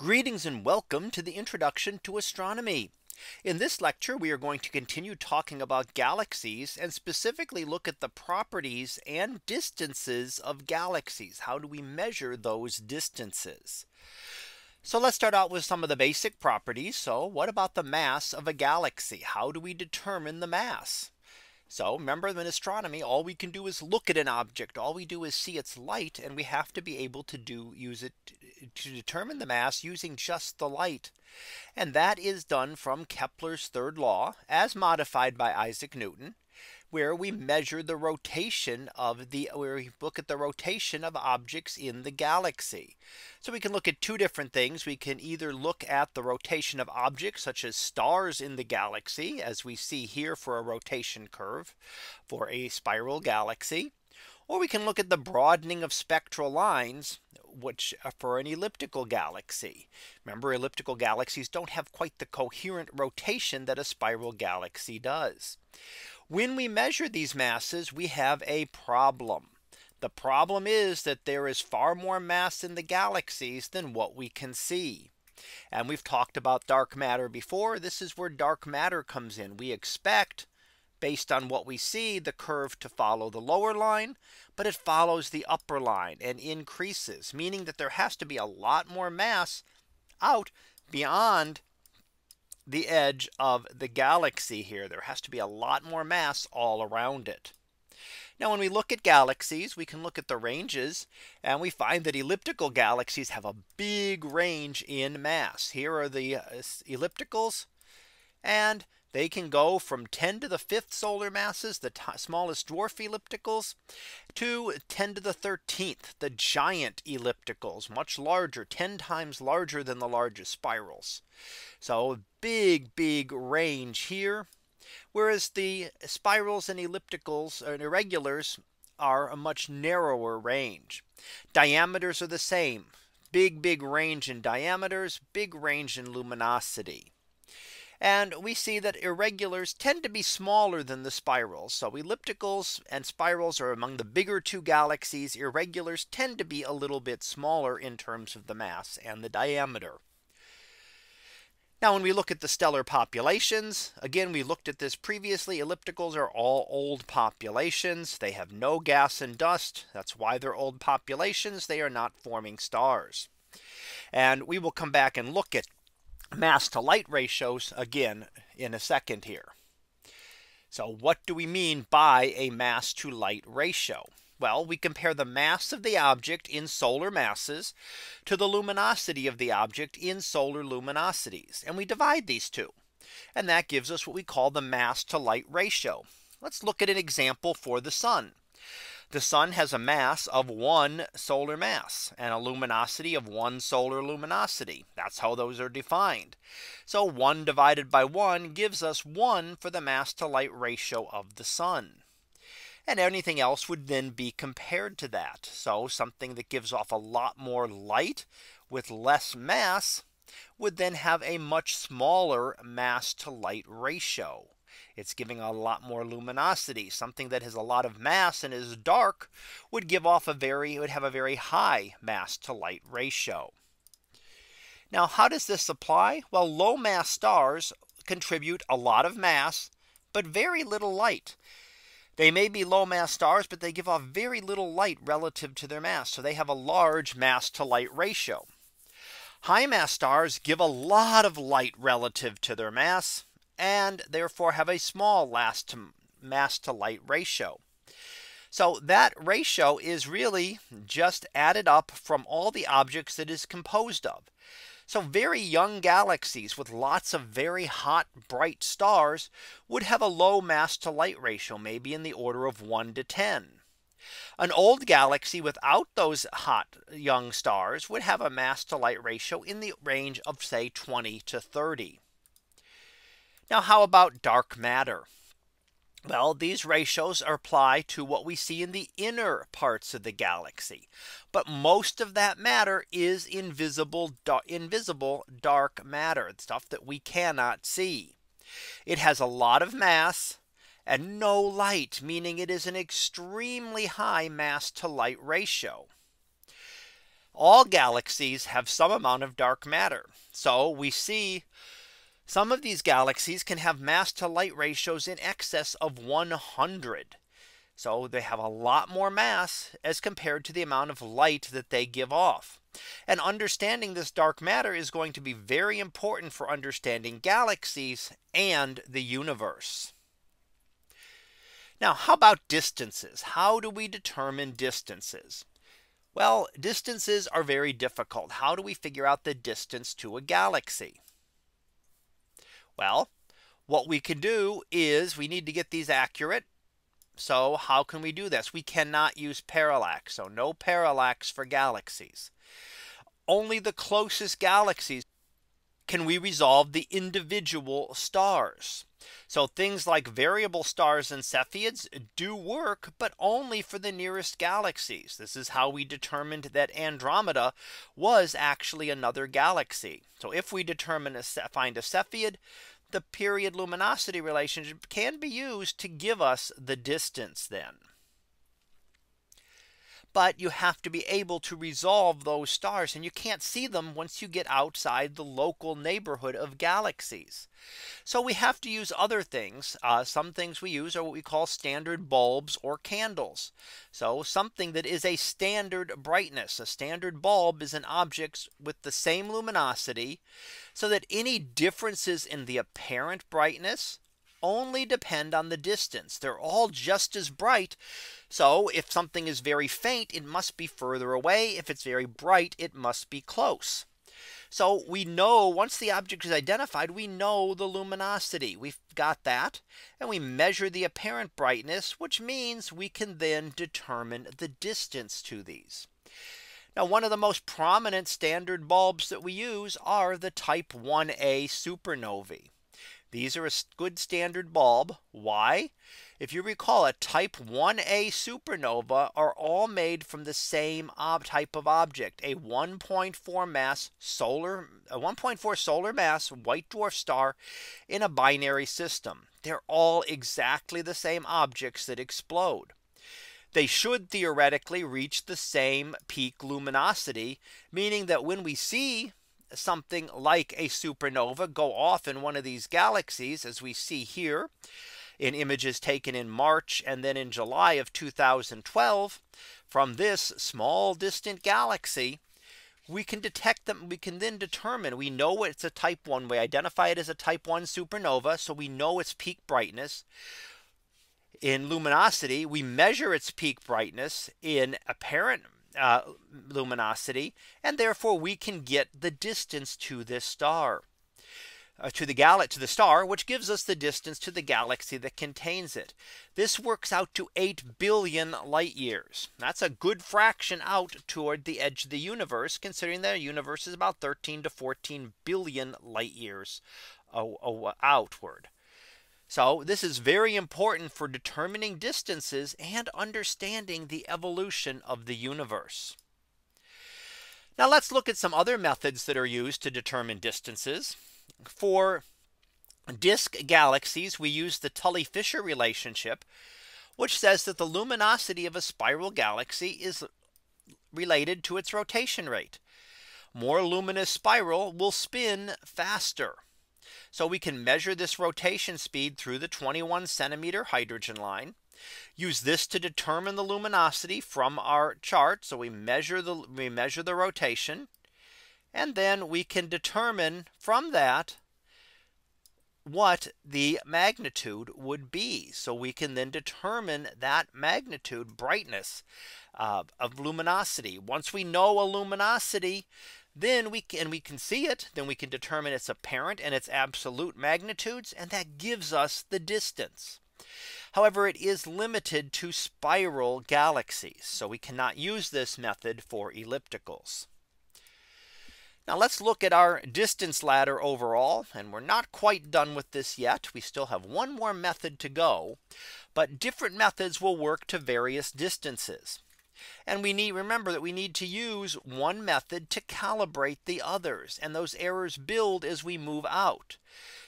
Greetings and welcome to the introduction to astronomy. In this lecture, we are going to continue talking about galaxies and specifically look at the properties and distances of galaxies. How do we measure those distances? So let's start out with some of the basic properties. So what about the mass of a galaxy? How do we determine the mass? So remember in astronomy, all we can do is look at an object. All we do is see its light and we have to be able to do use it to determine the mass using just the light. And that is done from Kepler's third law as modified by Isaac Newton where we measure the rotation of the where we look at the rotation of objects in the galaxy. So we can look at two different things. We can either look at the rotation of objects such as stars in the galaxy as we see here for a rotation curve for a spiral galaxy. Or we can look at the broadening of spectral lines which uh, for an elliptical galaxy. Remember elliptical galaxies don't have quite the coherent rotation that a spiral galaxy does. When we measure these masses, we have a problem. The problem is that there is far more mass in the galaxies than what we can see. And we've talked about dark matter before. This is where dark matter comes in. We expect based on what we see the curve to follow the lower line, but it follows the upper line and increases, meaning that there has to be a lot more mass out beyond the edge of the galaxy here. There has to be a lot more mass all around it. Now when we look at galaxies, we can look at the ranges and we find that elliptical galaxies have a big range in mass. Here are the uh, ellipticals and they can go from 10 to the fifth solar masses, the smallest dwarf ellipticals, to 10 to the 13th, the giant ellipticals, much larger, 10 times larger than the largest spirals. So a big, big range here. Whereas the spirals and ellipticals and irregulars are a much narrower range. Diameters are the same. Big, big range in diameters, big range in luminosity. And we see that irregulars tend to be smaller than the spirals. So ellipticals and spirals are among the bigger two galaxies. Irregulars tend to be a little bit smaller in terms of the mass and the diameter. Now when we look at the stellar populations, again, we looked at this previously. Ellipticals are all old populations. They have no gas and dust. That's why they're old populations. They are not forming stars. And we will come back and look at mass to light ratios again in a second here. So what do we mean by a mass to light ratio? Well, we compare the mass of the object in solar masses to the luminosity of the object in solar luminosities. And we divide these two. And that gives us what we call the mass to light ratio. Let's look at an example for the sun. The sun has a mass of one solar mass and a luminosity of one solar luminosity. That's how those are defined. So 1 divided by 1 gives us 1 for the mass to light ratio of the sun. And anything else would then be compared to that. So something that gives off a lot more light with less mass would then have a much smaller mass to light ratio. It's giving a lot more luminosity. Something that has a lot of mass and is dark would give off a very would have a very high mass to light ratio. Now how does this apply? Well low mass stars contribute a lot of mass but very little light. They may be low mass stars, but they give off very little light relative to their mass. So they have a large mass to light ratio. High mass stars give a lot of light relative to their mass and therefore have a small last to mass to light ratio. So that ratio is really just added up from all the objects that is composed of. So very young galaxies with lots of very hot bright stars would have a low mass to light ratio maybe in the order of 1 to 10. An old galaxy without those hot young stars would have a mass to light ratio in the range of say 20 to 30. Now how about dark matter? Well, these ratios apply to what we see in the inner parts of the galaxy. But most of that matter is invisible, invisible dark matter, stuff that we cannot see. It has a lot of mass and no light, meaning it is an extremely high mass to light ratio. all galaxies have some amount of dark matter. So we see some of these galaxies can have mass to light ratios in excess of 100. So they have a lot more mass as compared to the amount of light that they give off. And understanding this dark matter is going to be very important for understanding galaxies and the universe. Now, how about distances? How do we determine distances? Well, distances are very difficult. How do we figure out the distance to a galaxy? Well, what we can do is we need to get these accurate. So how can we do this? We cannot use parallax. So no parallax for galaxies. Only the closest galaxies can we resolve the individual stars. So things like variable stars and Cepheids do work, but only for the nearest galaxies. This is how we determined that Andromeda was actually another galaxy. So if we determine a find a Cepheid, the period luminosity relationship can be used to give us the distance then but you have to be able to resolve those stars and you can't see them once you get outside the local neighborhood of galaxies. So we have to use other things. Uh, some things we use are what we call standard bulbs or candles. So something that is a standard brightness. A standard bulb is an object with the same luminosity so that any differences in the apparent brightness only depend on the distance. They're all just as bright. So if something is very faint, it must be further away. If it's very bright, it must be close. So we know once the object is identified, we know the luminosity. We've got that. And we measure the apparent brightness, which means we can then determine the distance to these. Now one of the most prominent standard bulbs that we use are the type 1a supernovae. These are a good standard bulb. Why? If you recall a type 1a supernova are all made from the same type of object a 1.4 mass solar a 1.4 solar mass white dwarf star in a binary system. They're all exactly the same objects that explode. They should theoretically reach the same peak luminosity, meaning that when we see something like a supernova go off in one of these galaxies as we see here in images taken in March and then in July of 2012 from this small distant galaxy we can detect them we can then determine. We know it's a type 1 we identify it as a type 1 supernova so we know its peak brightness. In luminosity we measure its peak brightness in apparent uh, luminosity and therefore we can get the distance to this star uh, to the galaxy to the star which gives us the distance to the galaxy that contains it. This works out to 8 billion light years. That's a good fraction out toward the edge of the universe considering that the universe is about 13 to 14 billion light years uh, outward so this is very important for determining distances and understanding the evolution of the universe. Now let's look at some other methods that are used to determine distances. For disk galaxies, we use the Tully-Fisher relationship, which says that the luminosity of a spiral galaxy is related to its rotation rate. More luminous spiral will spin faster. So we can measure this rotation speed through the 21 centimeter hydrogen line. Use this to determine the luminosity from our chart. So we measure the we measure the rotation. And then we can determine from that what the magnitude would be. So we can then determine that magnitude brightness uh, of luminosity. Once we know a luminosity, then we can we can see it then we can determine its apparent and its absolute magnitudes and that gives us the distance However, it is limited to spiral galaxies. So we cannot use this method for ellipticals. Now let's look at our distance ladder overall. And we're not quite done with this yet. We still have one more method to go. But different methods will work to various distances. And we need remember that we need to use one method to calibrate the others and those errors build as we move out.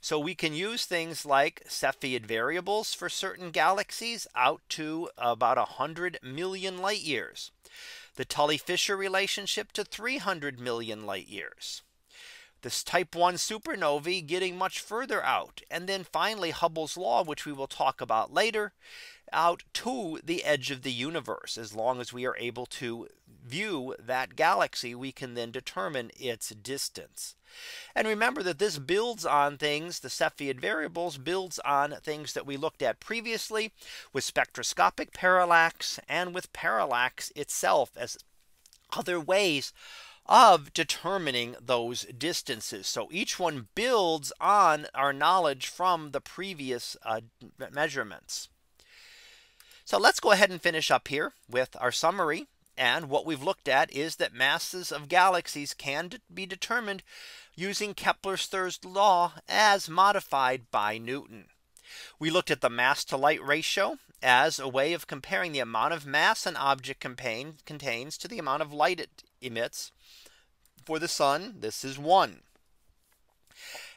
So we can use things like Cepheid variables for certain galaxies out to about 100 million light years. the Tully Fisher relationship to 300 million light years. This type 1 supernovae getting much further out. And then finally Hubble's law, which we will talk about later, out to the edge of the universe. As long as we are able to view that galaxy, we can then determine its distance. And remember that this builds on things the Cepheid variables builds on things that we looked at previously with spectroscopic parallax and with parallax itself as other ways of determining those distances. So each one builds on our knowledge from the previous uh, measurements. So let's go ahead and finish up here with our summary. And what we've looked at is that masses of galaxies can be determined using Kepler's third law as modified by Newton. We looked at the mass to light ratio as a way of comparing the amount of mass an object contain, contains to the amount of light it emits. For the sun, this is one.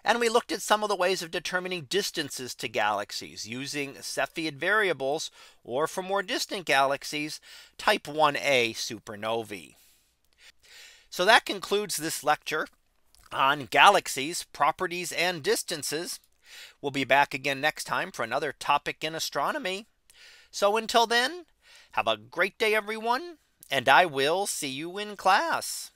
And we looked at some of the ways of determining distances to galaxies using Cepheid variables or for more distant galaxies type 1a supernovae. So that concludes this lecture on galaxies, properties and distances. We'll be back again next time for another topic in astronomy. So until then, have a great day, everyone, and I will see you in class.